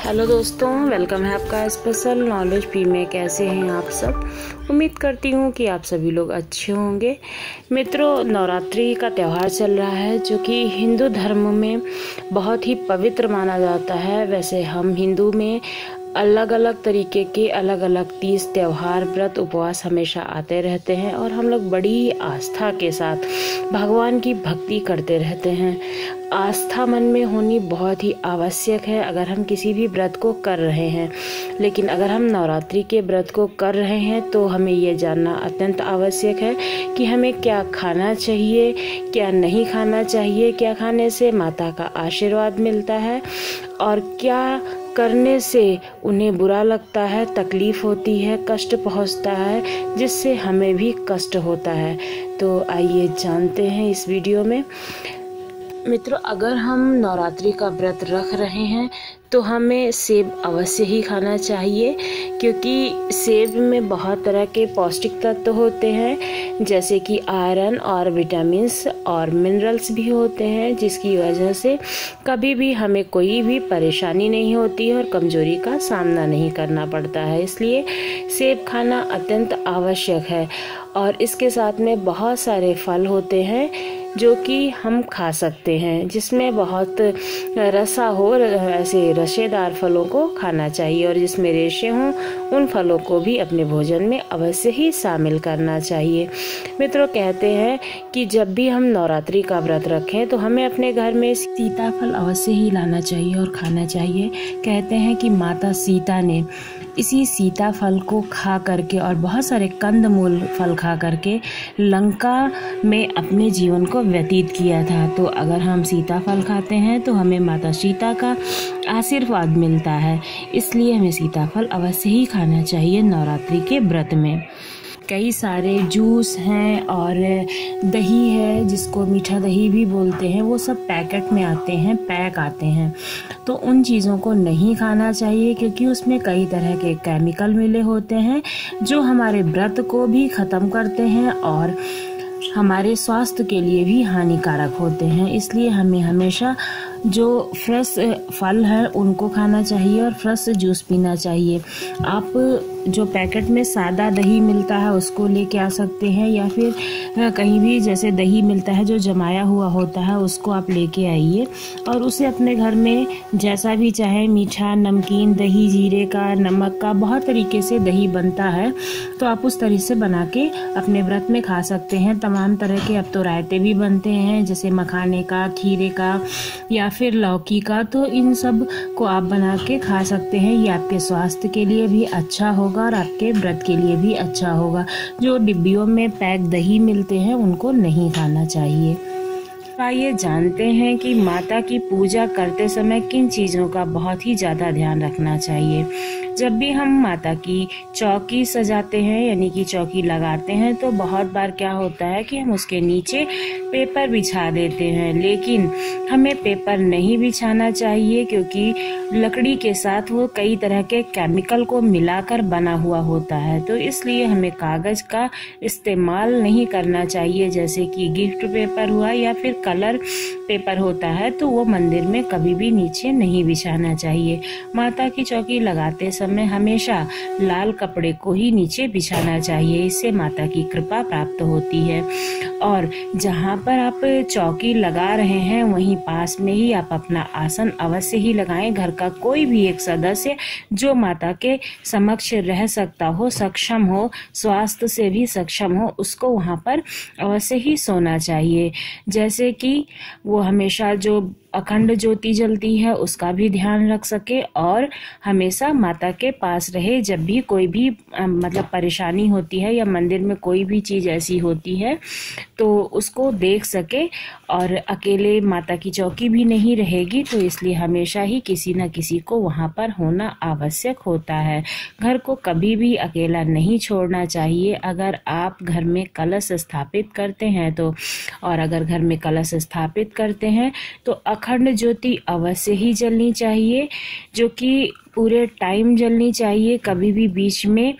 Hello दोस्तों, welcome है आपका स्पेशल नॉलेज पी में। कैसे हैं आप सब? उम्मीद करती हूँ कि आप सभी लोग अच्छे होंगे। मित्रों, नवरात्रि का त्यौहार चल रहा है, जो कि हिंदू धर्म में बहुत ही पवित्र माना जाता है। वैसे हम हिंदू में अलग अलग तरीके के अलग अलग तीज त्यौहार, व्रत, उपवास हमेशा आते रहते हैं और हम लोग बड़ी आस्था के साथ भगवान की भक्ति करते रहते हैं। आस्था मन में होनी बहुत ही आवश्यक है अगर हम किसी भी व्रत को कर रहे हैं। लेकिन अगर हम नवरात्रि के व्रत को कर रहे हैं तो हमें ये जानना अत्यंत आवश्यक है कि हमें क्या खाना चाहिए, क्या नहीं खाना चाहिए, क्या खाने से माता का आशीर्वाद मिलता है और क्या करने से उन्हें बुरा लगता है, तकलीफ़ होती है, कष्ट पहुँचता है, जिससे हमें भी कष्ट होता है। तो आइए जानते हैं इस वीडियो में। मित्रों, अगर हम नवरात्रि का व्रत रख रहे हैं तो हमें सेब अवश्य ही खाना चाहिए, क्योंकि सेब में बहुत तरह के पौष्टिक तत्व होते हैं, जैसे कि आयरन और विटामिन्स और मिनरल्स भी होते हैं, जिसकी वजह से कभी भी हमें कोई भी परेशानी नहीं होती और कमज़ोरी का सामना नहीं करना पड़ता है। इसलिए सेब खाना अत्यंत आवश्यक है और इसके साथ में बहुत सारे फल होते हैं जो कि हम खा सकते हैं, जिसमें बहुत रसा हो ऐसे रसेदार फलों को खाना चाहिए और जिसमें रेशे हों, उन फलों को भी अपने भोजन में अवश्य ही शामिल करना चाहिए। मित्रों, कहते हैं कि जब भी हम नवरात्रि का व्रत रखें तो हमें अपने घर में सीताफल अवश्य ही लाना चाहिए और खाना चाहिए। कहते हैं कि माता सीता ने इसी सीताफल को खा करके और बहुत सारे कंद मूल फल खा करके लंका में अपने जीवन को व्यतीत किया था। तो अगर हम सीताफल खाते हैं तो हमें माता सीता का आशीर्वाद मिलता है। इसलिए हमें सीताफल अवश्य ही खाना चाहिए नवरात्रि के व्रत में। कई सारे जूस हैं और दही है, जिसको मीठा दही भी बोलते हैं, वो सब पैकेट में आते हैं, पैक आते हैं। तो उन चीज़ों को नहीं खाना चाहिए क्योंकि उसमें कई तरह के केमिकल मिले होते हैं, जो हमारे व्रत को भी ख़त्म करते हैं और हमारे स्वास्थ्य के लिए भी हानिकारक होते हैं। इसलिए हमें हमेशा जो फ्रेश फल है उनको खाना चाहिए और फ्रेश जूस पीना चाहिए। आप जो पैकेट में सादा दही मिलता है, उसको लेके आ सकते हैं या फिर कहीं भी जैसे दही मिलता है जो जमाया हुआ होता है, उसको आप लेके आइए। और उसे अपने घर में जैसा भी चाहे, मीठा, नमकीन, दही, जीरे का, नमक का, बहुत तरीके से दही बनता है तो आप उस तरीके से बना के अपने व्रत में खा सकते हैं। तमाम तरह के अब तो रायते भी बनते हैं, जैसे मखाने का, खीरे का या फिर लौकी का तो इन सबको आप बना के खा सकते हैं। ये आपके स्वास्थ्य के लिए भी अच्छा होगा। और आपके व्रत के लिए भी अच्छा होगा। जो डिब्बियों में पैक दही मिलते हैं, उनको नहीं खाना चाहिए। आइए जानते हैं कि माता की पूजा करते समय किन चीज़ों का बहुत ही ज़्यादा ध्यान रखना चाहिए। जब भी हम माता की चौकी सजाते हैं, यानी कि चौकी लगाते हैं तो बहुत बार क्या होता है कि हम उसके नीचे पेपर बिछा देते हैं। लेकिन हमें पेपर नहीं बिछाना चाहिए, क्योंकि लकड़ी के साथ वो कई तरह के केमिकल को मिलाकर बना हुआ होता है। तो इसलिए हमें कागज़ का इस्तेमाल नहीं करना चाहिए, जैसे कि गिफ्ट पेपर हुआ या फिर कलर पेपर होता है तो वो मंदिर में कभी भी नीचे नहीं बिछाना चाहिए। माता की चौकी लगाते समय हमेशा लाल कपड़े को ही नीचे बिछाना चाहिए। इससे माता की कृपा प्राप्त होती है। और जहाँ पर आप चौकी लगा रहे हैं, वहीं पास में ही आप अपना आसन अवश्य ही लगाएँ। घर का कोई भी एक सदस्य जो माता के समक्ष रह सकता हो, सक्षम हो, स्वास्थ्य से भी सक्षम हो, उसको वहाँ पर अवश्य ही सोना चाहिए। जैसे कि वो हमेशा जो अखंड ज्योति जलती है, उसका भी ध्यान रख सके और हमेशा माता के पास रहे। जब भी कोई भी मतलब परेशानी होती है या मंदिर में कोई भी चीज़ ऐसी होती है तो उसको देख सके और अकेले माता की चौकी भी नहीं रहेगी तो इसलिए हमेशा ही किसी न किसी को वहाँ पर होना आवश्यक होता है। घर को कभी भी अकेला नहीं छोड़ना चाहिए। अगर आप घर में कलश स्थापित करते हैं तो और अगर घर में कलश स्थापित करते हैं तो अखंड ज्योति अवश्य ही जलनी चाहिए, जो कि पूरे टाइम जलनी चाहिए। कभी भी बीच में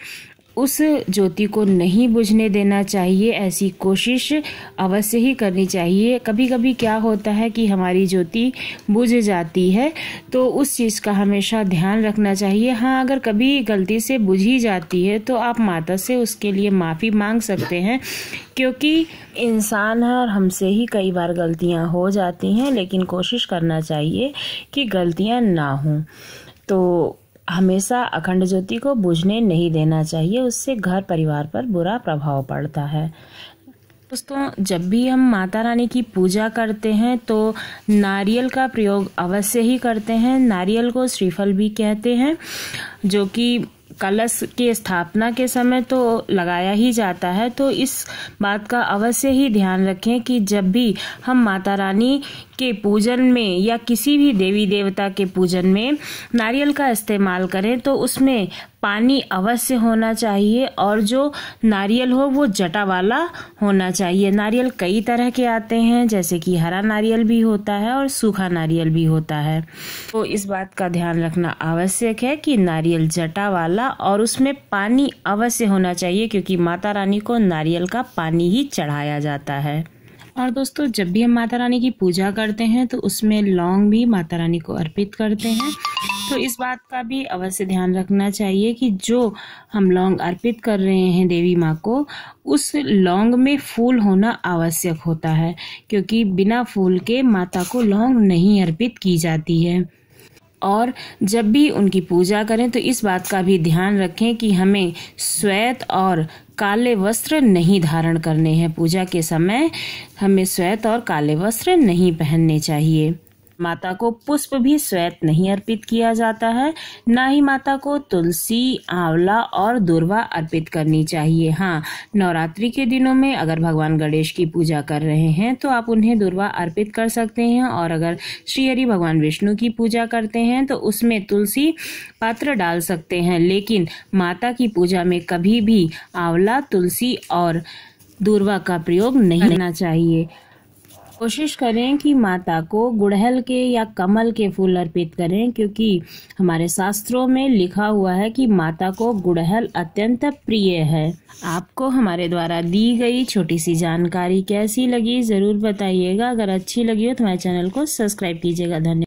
उस ज्योति को नहीं बुझने देना चाहिए, ऐसी कोशिश अवश्य ही करनी चाहिए। कभी कभी क्या होता है कि हमारी ज्योति बुझ जाती है तो उस चीज़ का हमेशा ध्यान रखना चाहिए। हाँ अगर कभी गलती से बुझ ही जाती है तो आप माता से उसके लिए माफ़ी मांग सकते हैं, क्योंकि इंसान है और हमसे ही कई बार गलतियाँ हो जाती हैं, लेकिन कोशिश करना चाहिए कि गलतियाँ ना हों। तो हमेशा अखंड ज्योति को बुझने नहीं देना चाहिए, उससे घर परिवार पर बुरा प्रभाव पड़ता है। दोस्तों, जब भी हम माता रानी की पूजा करते हैं तो नारियल का प्रयोग अवश्य ही करते हैं। नारियल को श्रीफल भी कहते हैं, जो कि कलश की स्थापना के समय तो लगाया ही जाता है। तो इस बात का अवश्य ही ध्यान रखें कि जब भी हम माता रानी के पूजन में या किसी भी देवी देवता के पूजन में नारियल का इस्तेमाल करें तो उसमें पानी अवश्य होना चाहिए और जो नारियल हो, वो जटा वाला होना चाहिए। नारियल कई तरह के आते हैं, जैसे कि हरा नारियल भी होता है और सूखा नारियल भी होता है। तो इस बात का ध्यान रखना आवश्यक है कि नारियल जटा वाला और उसमें पानी अवश्य होना चाहिए, क्योंकि माता रानी को नारियल का पानी ही चढ़ाया जाता है। और दोस्तों, जब भी हम माता रानी की पूजा करते हैं तो उसमें लौंग भी माता रानी को अर्पित करते हैं। तो इस बात का भी अवश्य ध्यान रखना चाहिए कि जो हम लौंग अर्पित कर रहे हैं देवी माँ को, उस लौंग में फूल होना आवश्यक होता है, क्योंकि बिना फूल के माता को लौंग नहीं अर्पित की जाती है। और जब भी उनकी पूजा करें तो इस बात का भी ध्यान रखें कि हमें श्वेत और काले वस्त्र नहीं धारण करने हैं। पूजा के समय हमें श्वेत और काले वस्त्र नहीं पहनने चाहिए। माता को पुष्प भी श्वेत नहीं अर्पित किया जाता है। न ही माता को तुलसी, आंवला और दुर्वा अर्पित करनी चाहिए। हाँ नवरात्रि के दिनों में अगर भगवान गणेश की पूजा कर रहे हैं तो आप उन्हें दुर्वा अर्पित कर सकते हैं और अगर श्रीहरि भगवान विष्णु की पूजा करते हैं तो उसमें तुलसी पात्र डाल सकते हैं। लेकिन माता की पूजा में कभी भी आंवला, तुलसी और दुर्वा का प्रयोग नहीं करना चाहिए। कोशिश करें कि माता को गुड़हल के या कमल के फूल अर्पित करें, क्योंकि हमारे शास्त्रों में लिखा हुआ है कि माता को गुड़हल अत्यंत प्रिय है। आपको हमारे द्वारा दी गई छोटी सी जानकारी कैसी लगी, ज़रूर बताइएगा। अगर अच्छी लगी हो तो हमारे चैनल को सब्सक्राइब कीजिएगा। धन्यवाद।